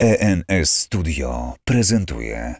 ENS Studio prezentuje.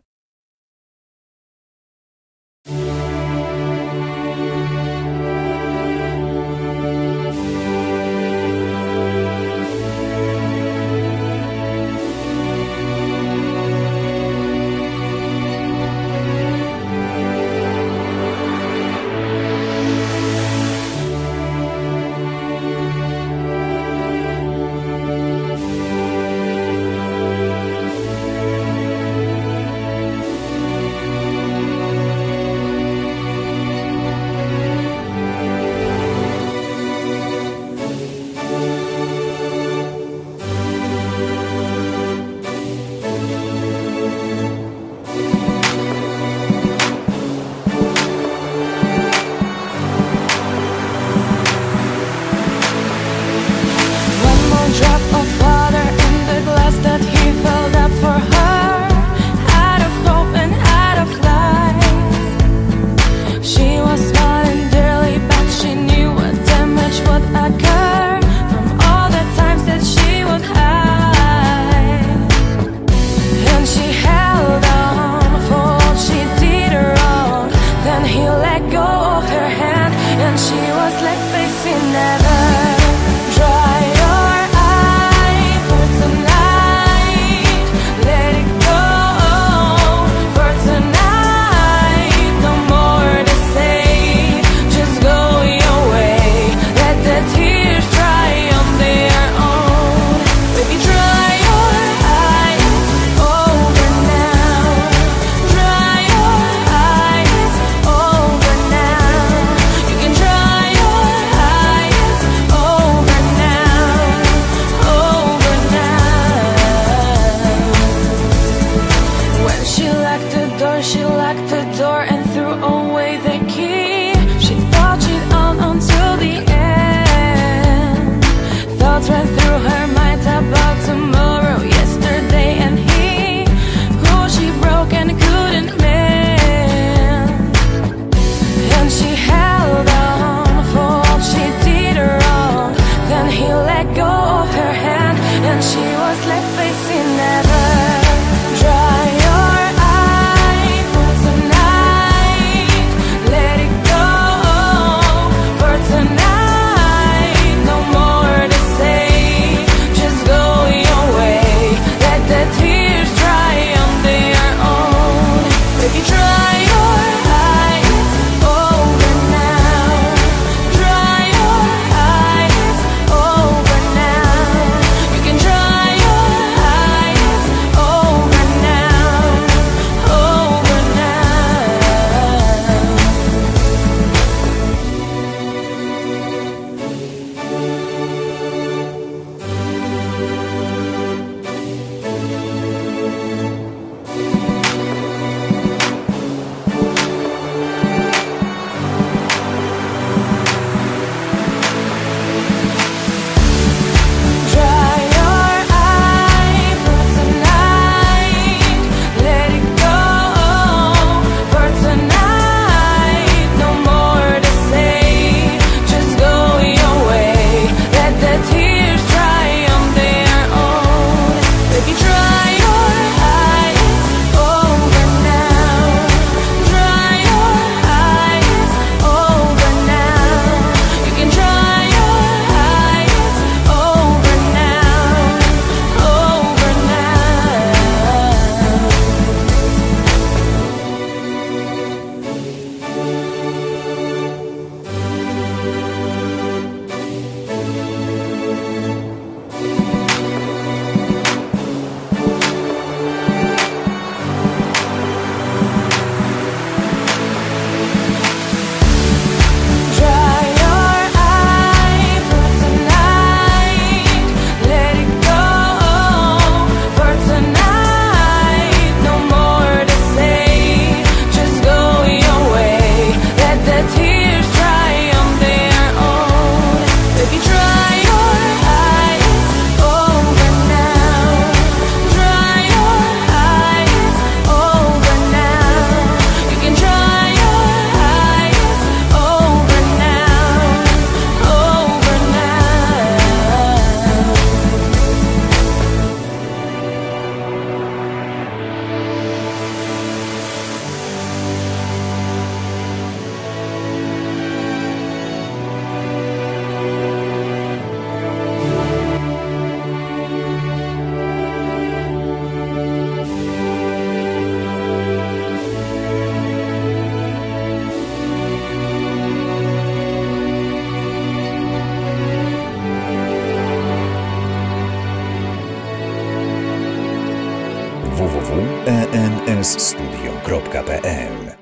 nsstudio.pl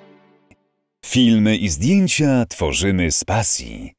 Filmy i zdjęcia tworzymy z pasji.